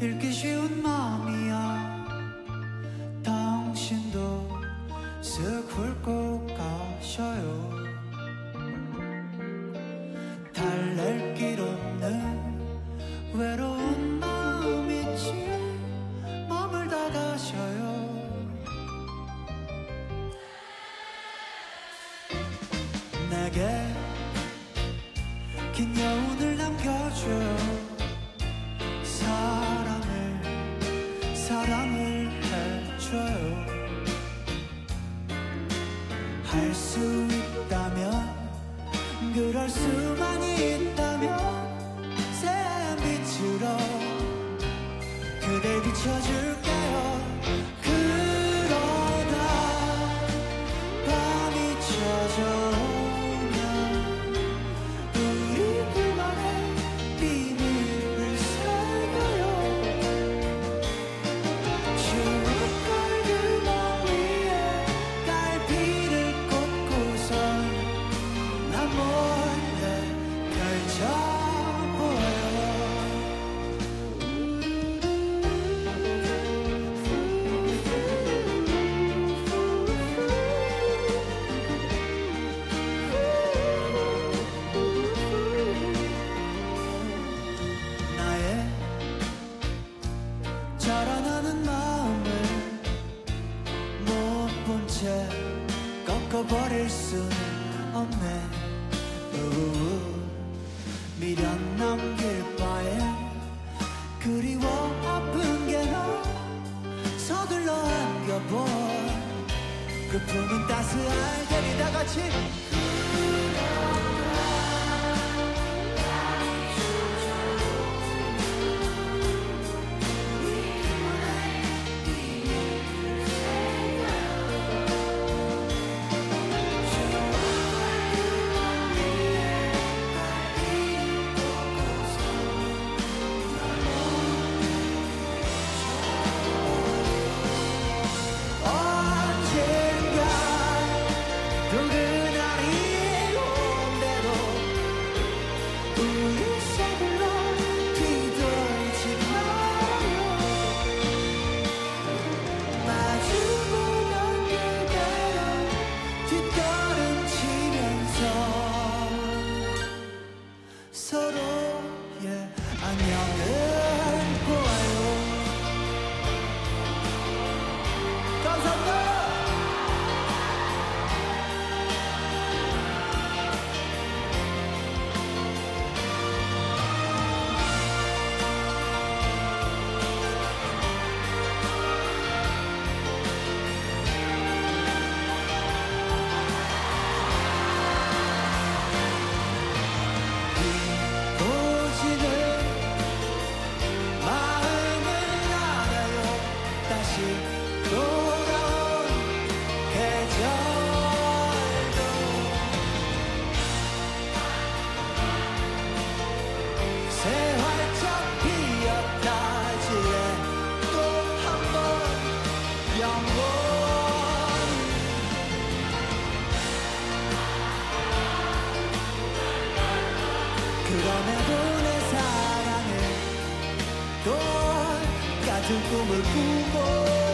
읽기 쉬운 마음이야. 당신도 쓱 훑고 가셔요. 달랠 길 없는 외로운 마음이지. 머물다 가셔요. 내게 긴 여운 해줘요. 할 수 있다면 그럴 수만 있다면 새하얀 빛으로 그댈 비춰줄 꺾어버릴 수는 없네. 우우, 미련 남길 바엔 그리워 아픈 게너 서둘러 안겨보 그 품은 따스할 테니 다 같이 서로 사랑을 또 같은 꿈을 꾸고